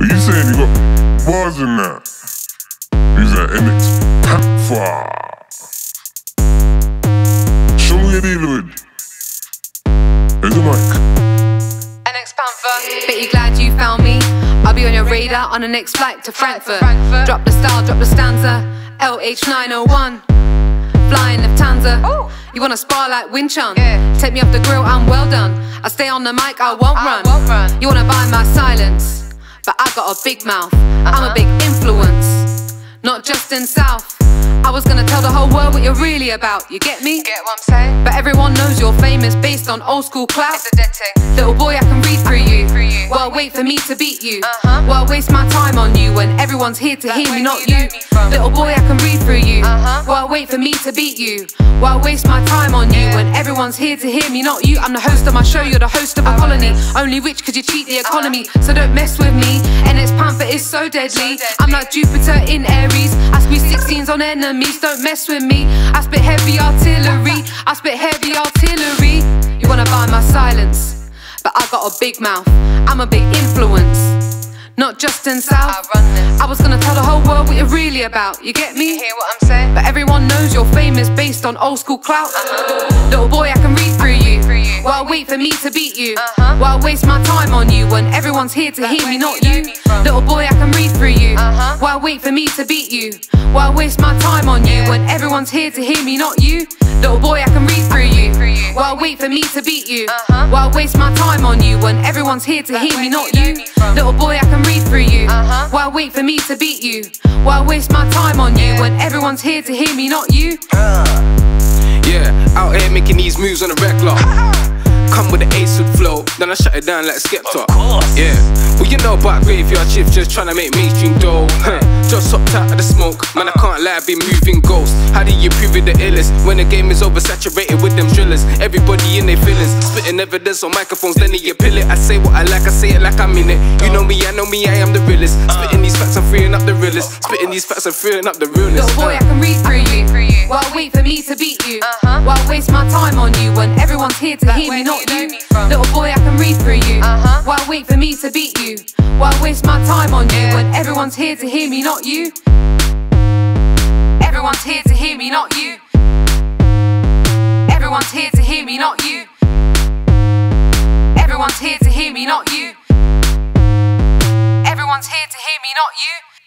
Are you saying you got bars in that? He's an NX Panther. Show me your dealer with. Here's the mic. NX Panther. Bet you glad you found me. I'll be on your radar on the next flight to Frankfurt. Frankfurt. Drop the style, drop the stanza. LH901. Flying Lufthansa. Ooh. You wanna spar like Wing Chun? Yeah. Take me off the grill, I'm well done. I stay on the mic, I won't I run. won't run. You wanna buy my silence, but I got a big mouth. I'm a big influence, not just in South. I was gonna tell the whole world what you're really about. You get me? Get what I'm saying? But everyone knows you're famous based on old school clout. It's a dead thing. Little boy, I wait for me to beat you. Uh-huh. While waste my time on you when everyone's here to hear me, not you you. me? Little boy, I can read through you. Uh-huh. While wait for me to beat you. While waste my time on you Yeah. when everyone's here to hear me, not you. I'm the host of my show, you're the host of a colony. Only rich could you cheat the economy. So don't mess with me. And its panther is so deadly. deadly. I'm like Jupiter in Aries. I squeeze 16s on enemies. Don't mess with me. I spit heavy artillery. I spit heavy artillery. You wanna buy my silence, but I got a big mouth. I'm a big influence, not just in South. I. I was gonna tell the whole world what you're really about. You get You me? hear what I'm saying? But everyone knows you're famous based on old school clout. Uh-huh. Little boy, I can read through you. Through wait for me to beat you. Uh-huh. While waste my time on you when everyone's here to Like hear me, not you me? Little boy, I can read through you. Uh-huh. While wait for me to beat you. While waste my time on you when everyone's here to hear me, not you. Little boy, I can read through you. Why you. Wait for me to beat you. Uh-huh. While waste my time on you when everyone's here to Like hear me, not you me? Little boy, I can read through you. Uh-huh. While wait for me to beat you. While waste my time on you when everyone's here to hear me, not you. Yeah, out here making these moves on the regular. Come with the ace with flow, then I shut it down like Skepta. Yeah, well you know about graveyard shifts, just trying to make mainstream dough. Huh. Just hopped out of the smoke, man I can't lie, be moving ghosts. How do you prove it the illest when the game is oversaturated with them drillers? Everybody in their feelings, spitting evidence on microphones, then they appeal it. I say what I like, I say it like I mean it. You know me, I know me, I am the realest. Spitting these facts, I'm freeing up the realest. Spitting these facts, I'm freeing up the realest. Little boy, I can read through you. While wait for me to beat you. Uh-huh. While waste my time on you when everyone's here to Like hear me, not you me? Little boy, I can read through you. Uh-huh. While wait for me to beat you. While waste my time on you Yeah. when everyone's here to hear me, not you. Everyone's here to hear me, not you. Everyone's here to hear me, not you. Everyone's here to hear me, not you. Everyone's here to hear me, not you.